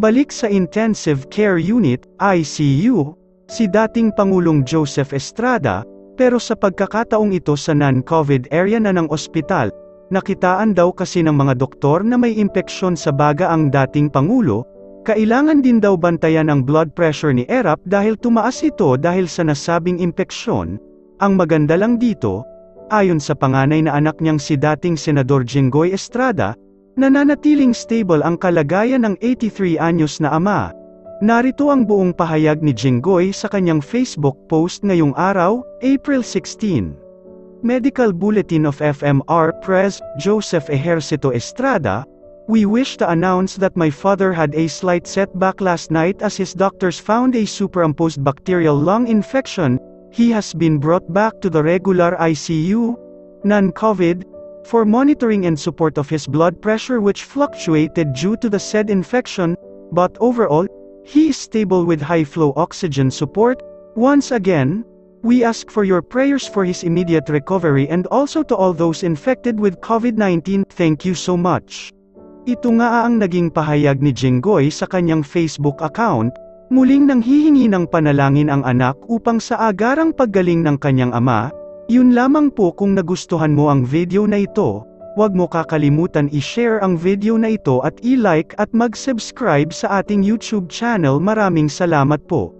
Balik sa Intensive Care Unit, ICU, si dating Pangulong Joseph Estrada, pero sa pagkakataong ito sa non-COVID area na ng ospital, nakitaan daw kasi ng mga doktor na may impeksyon sa baga ang dating Pangulo, kailangan din daw bantayan ang blood pressure ni Erap dahil tumaas ito dahil sa nasabing impeksyon, ang maganda lang dito, ayon sa panganay na anak niyang si dating Senador Jinggoy Estrada, nananatiling stable ang kalagayan ng 83 anyos na ama. Narito ang buong pahayag ni Jinggoy sa kanyang Facebook post ngayong araw, April 16. Medical Bulletin of FMR Pres. Joseph Ejercito Estrada, We wish to announce that my father had a slight setback last night as his doctors found a superimposed bacterial lung infection, he has been brought back to the regular ICU, non-COVID, for monitoring and support of his blood pressure which fluctuated due to the said infection, but overall, he is stable with high-flow oxygen support. Once again, we ask for your prayers for his immediate recovery and also to all those infected with COVID-19. Thank you so much. Ito nga ang naging pahayag ni Jinggoy sa kanyang Facebook account, muling nang hihingi ng panalangin ang anak upang sa agarang paggaling ng kanyang ama, yun lamang po kung nagustuhan mo ang video na ito, huwag mo kakalimutan i-share ang video na ito at i-like at mag-subscribe sa ating YouTube channel maraming salamat po.